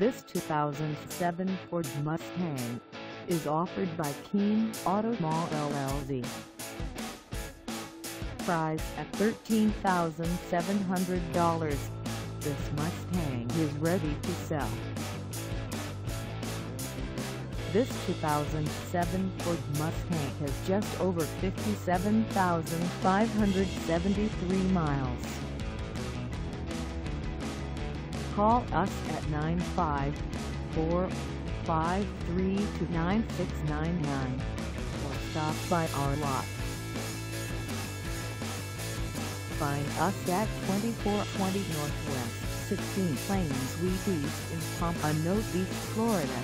This 2007 Ford Mustang is offered by Keen Auto Mall LLC. Price at $13,700, this Mustang is ready to sell. This 2007 Ford Mustang has just over 57,573 miles. Call us at 954-532-9699 or stop by our lot. Find us at 2420 Northwest 16 Plains East in Pompano uh, Beach, Florida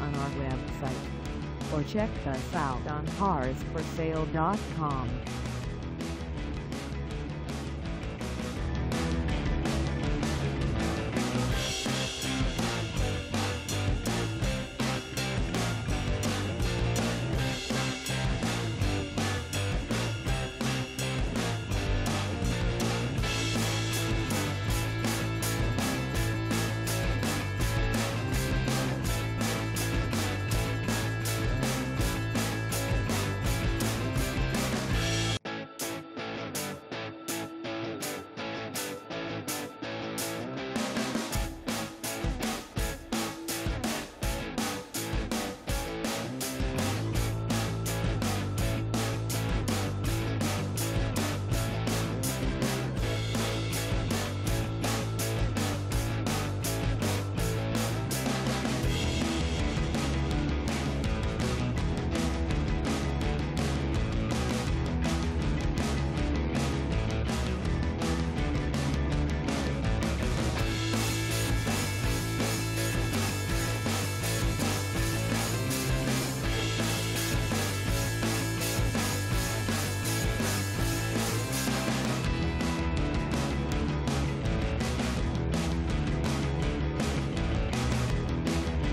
on our website or check us out on carsforsale.com.